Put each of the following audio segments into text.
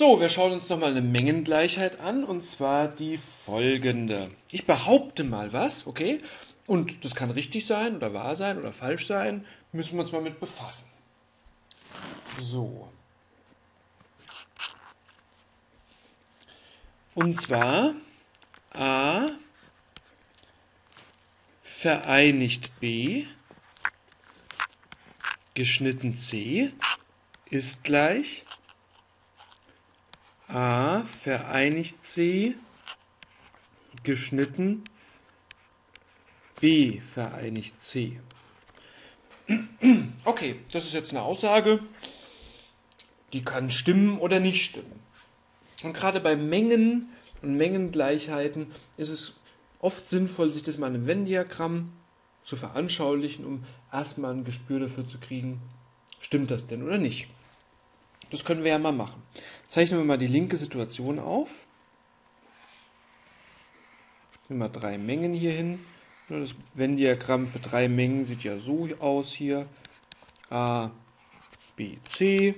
So, wir schauen uns nochmal eine Mengengleichheit an und zwar die folgende. Ich behaupte mal was, okay? Und das kann richtig sein oder wahr sein oder falsch sein. Müssen wir uns mal mit befassen. So. Und zwar A vereinigt B geschnitten C ist gleich A vereinigt C geschnitten B vereinigt C. Okay, das ist jetzt eine Aussage, die kann stimmen oder nicht stimmen. Und gerade bei Mengen und Mengengleichheiten ist es oft sinnvoll, sich das mal in einem Venn-Diagramm zu veranschaulichen, um erstmal ein Gespür dafür zu kriegen, stimmt das denn oder nicht. Das können wir ja mal machen. Zeichnen wir mal die linke Situation auf. Nehmen wir drei Mengen hier hin. Das Venn-Diagramm für drei Mengen sieht ja so aus hier. A, B, C.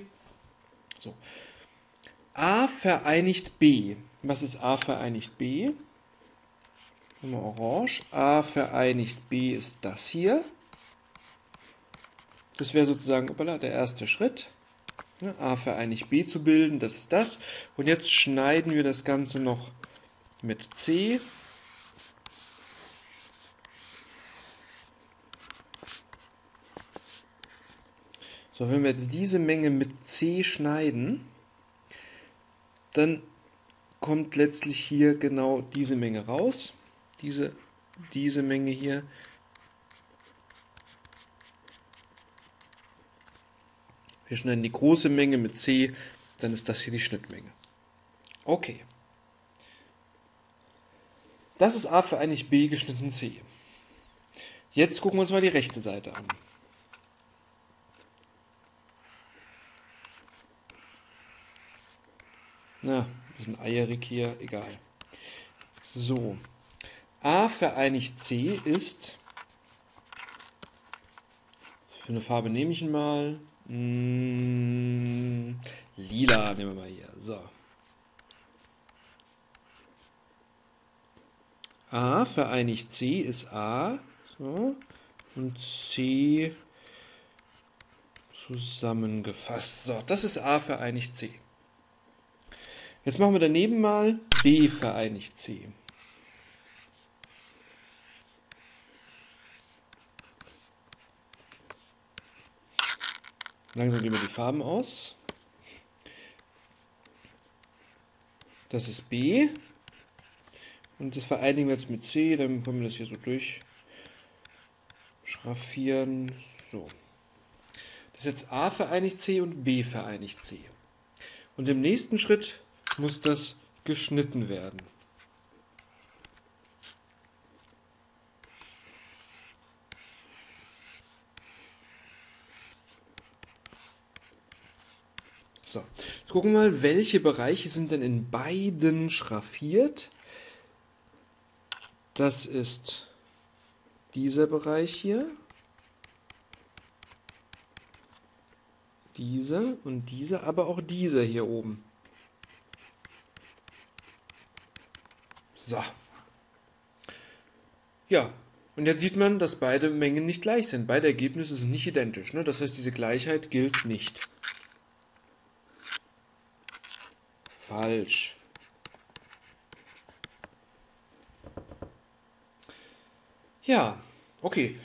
So. A vereinigt B. Was ist A vereinigt B? Nehmen wir orange. A vereinigt B ist das hier. Das wäre sozusagen der erste Schritt. A vereinigt B zu bilden, das ist das. Und jetzt schneiden wir das Ganze noch mit C. So, wenn wir jetzt diese Menge mit C schneiden, dann kommt letztlich hier genau diese Menge raus. Diese, diese Menge hier. Wir schneiden die große Menge mit C, dann ist das hier die Schnittmenge. Okay. Das ist A vereinigt B geschnitten C. Jetzt gucken wir uns mal die rechte Seite an. Na, ein bisschen eierig hier, egal. So. A vereinigt C ist. Für eine Farbe nehme ich ihn mal. Hm, lila nehmen wir mal hier. So. A vereinigt C ist A. So. Und C zusammengefasst. So, das ist A vereinigt C. Jetzt machen wir daneben mal B vereinigt C. Langsam gehen wir die Farben aus. Das ist B. Und das vereinigen wir jetzt mit C, dann können wir das hier so durchschraffieren. So. Das ist jetzt A vereinigt C und B vereinigt C. Und im nächsten Schritt muss das geschnitten werden. So, jetzt gucken wir mal, welche Bereiche sind denn in beiden schraffiert. Das ist dieser Bereich hier. Dieser und dieser, aber auch dieser hier oben. So. Ja, und jetzt sieht man, dass beide Mengen nicht gleich sind. Beide Ergebnisse sind nicht identisch. Ne? Das heißt, diese Gleichheit gilt nicht. Falsch. Ja, okay.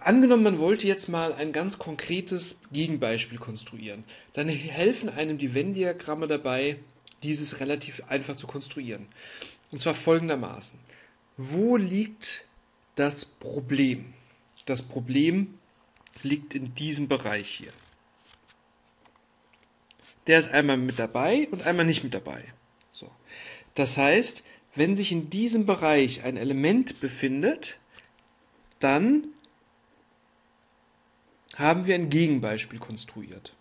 Angenommen, man wollte jetzt mal ein ganz konkretes Gegenbeispiel konstruieren. Dann helfen einem die Venn-Diagramme dabei, dieses relativ einfach zu konstruieren. Und zwar folgendermaßen. Wo liegt das Problem? Das Problem liegt in diesem Bereich hier. Der ist einmal mit dabei und einmal nicht mit dabei. So. Das heißt, wenn sich in diesem Bereich ein Element befindet, dann haben wir ein Gegenbeispiel konstruiert.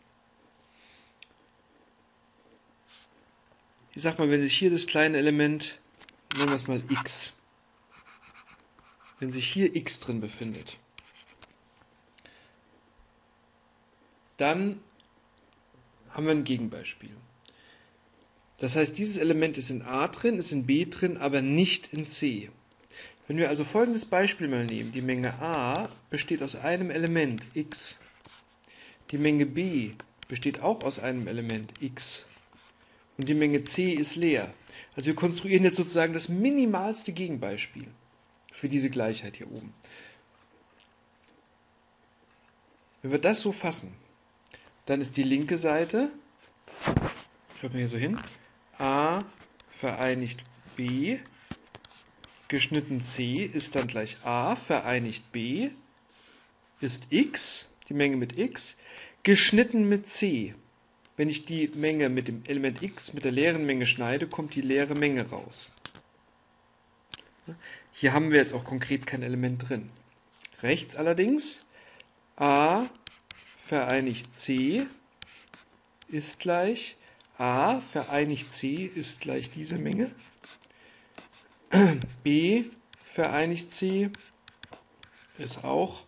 Ich sag mal, wenn sich hier das kleine Element nennen wir es mal x. Wenn sich hier x drin befindet, dann haben wir ein Gegenbeispiel. Das heißt, dieses Element ist in A drin, ist in B drin, aber nicht in C. Wenn wir also folgendes Beispiel mal nehmen, die Menge A besteht aus einem Element x, die Menge B besteht auch aus einem Element x und die Menge C ist leer. Also wir konstruieren jetzt sozusagen das minimalste Gegenbeispiel für diese Gleichheit hier oben. Wenn wir das so fassen, dann ist die linke Seite, schaut mal hier so hin, a vereinigt b geschnitten c ist dann gleich a vereinigt b ist x, die Menge mit x, geschnitten mit c. Wenn ich die Menge mit dem Element x mit der leeren Menge schneide, kommt die leere Menge raus. Hier haben wir jetzt auch konkret kein Element drin. Rechts allerdings a vereinigt c ist gleich a vereinigt c ist gleich diese Menge. b vereinigt c ist auch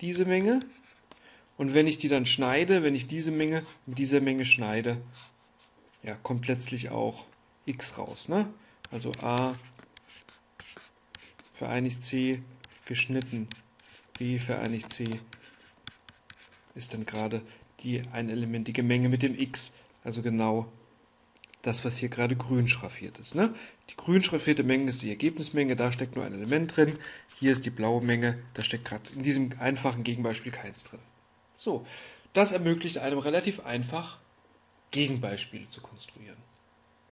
diese Menge. Und wenn ich die dann schneide, wenn ich diese Menge mit dieser Menge schneide, ja, kommt letztlich auch x raus. Ne? Also a vereinigt c geschnitten b vereinigt c ist dann gerade die einelementige Menge mit dem x. Also genau das, was hier gerade grün schraffiert ist. Ne? Die grün schraffierte Menge ist die Ergebnismenge, da steckt nur ein Element drin. Hier ist die blaue Menge, da steckt gerade in diesem einfachen Gegenbeispiel keins drin. So, das ermöglicht einem relativ einfach, Gegenbeispiele zu konstruieren.